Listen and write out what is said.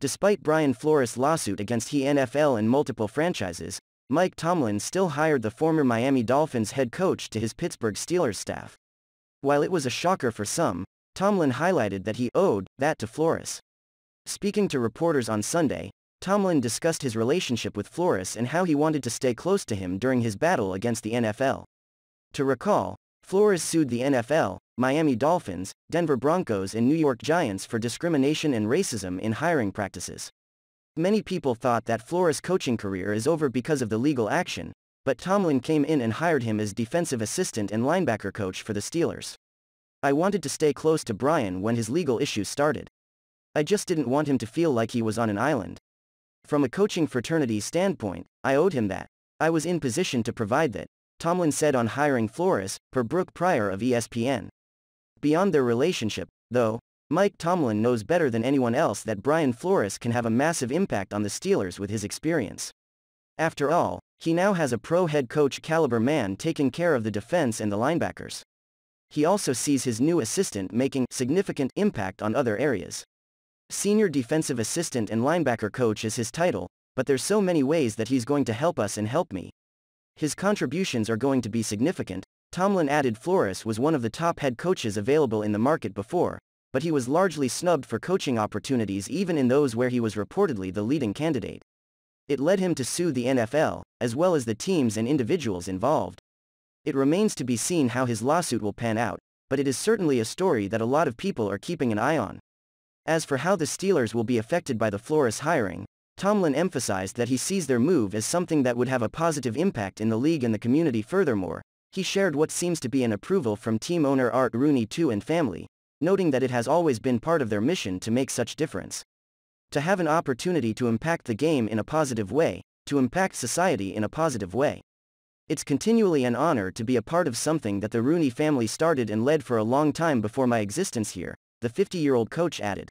Despite Brian Flores' lawsuit against he NFL and multiple franchises, Mike Tomlin still hired the former Miami Dolphins head coach to his Pittsburgh Steelers staff. While it was a shocker for some, Tomlin highlighted that he owed that to Flores. Speaking to reporters on Sunday, Tomlin discussed his relationship with Flores and how he wanted to stay close to him during his battle against the NFL. To recall, Flores sued the NFL, Miami Dolphins, Denver Broncos and New York Giants for discrimination and racism in hiring practices. Many people thought that Flores' coaching career is over because of the legal action, but Tomlin came in and hired him as defensive assistant and linebacker coach for the Steelers. I wanted to stay close to Brian when his legal issues started. I just didn't want him to feel like he was on an island. From a coaching fraternity standpoint, I owed him that. I was in position to provide that, Tomlin said on hiring Flores, per Brooke Pryor of ESPN. Beyond their relationship, though, Mike Tomlin knows better than anyone else that Brian Flores can have a massive impact on the Steelers with his experience. After all, he now has a pro head coach caliber man taking care of the defense and the linebackers. He also sees his new assistant making significant impact on other areas. Senior defensive assistant and linebacker coach is his title, but there's so many ways that he's going to help us and help me. His contributions are going to be significant. Tomlin added Flores was one of the top head coaches available in the market before, but he was largely snubbed for coaching opportunities even in those where he was reportedly the leading candidate. It led him to sue the NFL, as well as the teams and individuals involved. It remains to be seen how his lawsuit will pan out, but it is certainly a story that a lot of people are keeping an eye on. As for how the Steelers will be affected by the Flores hiring, Tomlin emphasized that he sees their move as something that would have a positive impact in the league and the community furthermore, he shared what seems to be an approval from team owner Art Rooney too and family, noting that it has always been part of their mission to make such difference. To have an opportunity to impact the game in a positive way, to impact society in a positive way. It's continually an honor to be a part of something that the Rooney family started and led for a long time before my existence here, the 50-year-old coach added.